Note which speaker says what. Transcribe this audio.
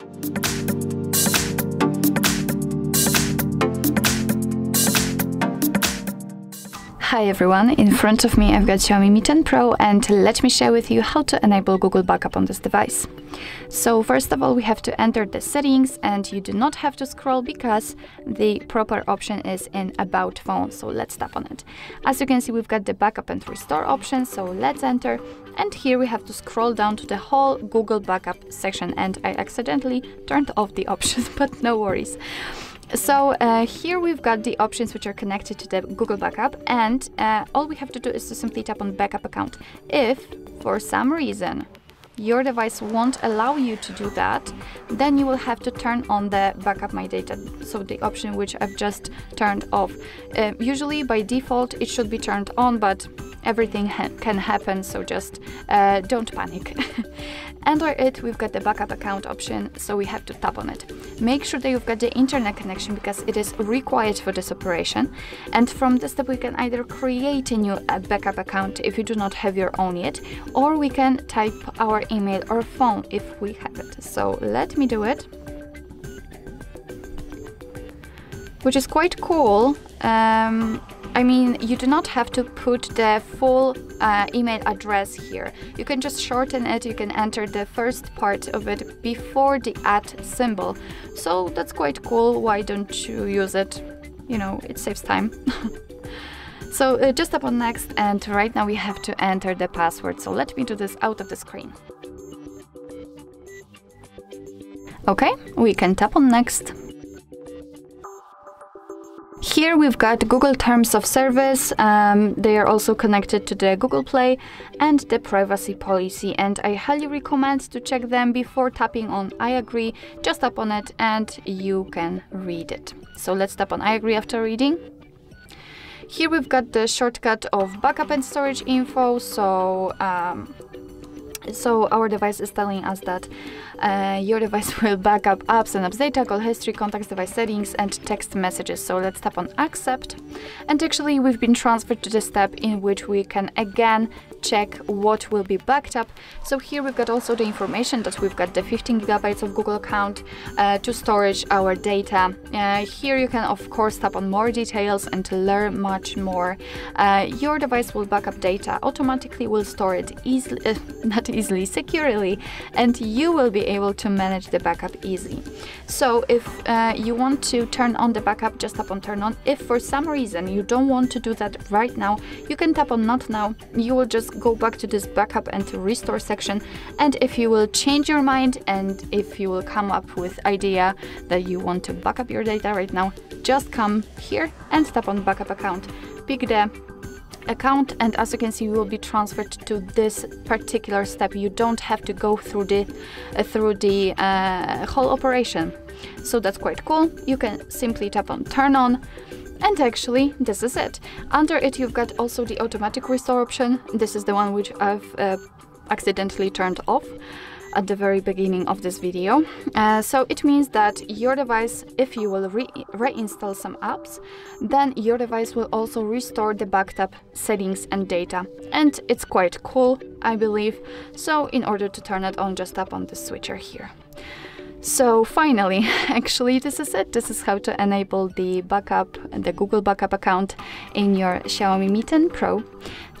Speaker 1: Thank you. Hi everyone, in front of me I've got Xiaomi Mi 10 Pro and let me share with you how to enable Google Backup on this device. So first of all we have to enter the settings and you do not have to scroll because the proper option is in About Phone, so let's tap on it. As you can see we've got the backup and restore option, so let's enter and here we have to scroll down to the whole Google Backup section and I accidentally turned off the option, but no worries. So uh, here we've got the options which are connected to the Google Backup and uh, all we have to do is to simply tap on backup account. If for some reason your device won't allow you to do that, then you will have to turn on the backup my data, so the option which I've just turned off. Uh, usually by default it should be turned on, but everything ha can happen, so just uh, don't panic. Under it, we've got the backup account option, so we have to tap on it. Make sure that you've got the internet connection because it is required for this operation. And from this step, we can either create a new uh, backup account if you do not have your own yet, or we can type our email or phone if we have it. So let me do it. Which is quite cool. Um, I mean, you do not have to put the full uh, email address here. You can just shorten it, you can enter the first part of it before the at symbol. So that's quite cool, why don't you use it? You know, it saves time. so uh, just tap on next and right now we have to enter the password. So let me do this out of the screen. Okay, we can tap on next. Here we've got Google Terms of Service, um, they are also connected to the Google Play and the privacy policy and I highly recommend to check them before tapping on I agree, just tap on it and you can read it. So let's tap on I agree after reading. Here we've got the shortcut of backup and storage info, so um, so our device is telling us that uh, your device will back up apps and apps data, call history, contacts, device settings, and text messages. So let's tap on accept. And actually we've been transferred to the step in which we can again check what will be backed up. So here we've got also the information that we've got the 15 gigabytes of Google account uh, to storage our data. Uh, here you can of course tap on more details and to learn much more. Uh, your device will back up data automatically, will store it easily, not easily, securely, and you will be able to manage the backup easily. So if uh, you want to turn on the backup, just tap on turn on. If for some reason you don't want to do that right now, you can tap on not now. You will just go back to this backup and restore section and if you will change your mind and if you will come up with idea that you want to backup your data right now just come here and tap on backup account pick the account and as you can see you will be transferred to this particular step you don't have to go through the uh, through the uh, whole operation so that's quite cool you can simply tap on turn on and actually, this is it. Under it you've got also the automatic restore option. This is the one which I've uh, accidentally turned off at the very beginning of this video. Uh, so it means that your device, if you will re reinstall some apps, then your device will also restore the backed up settings and data. And it's quite cool, I believe. So in order to turn it on, just tap on the switcher here. So finally, actually this is it. This is how to enable the backup, the Google Backup account in your Xiaomi Mi 10 Pro.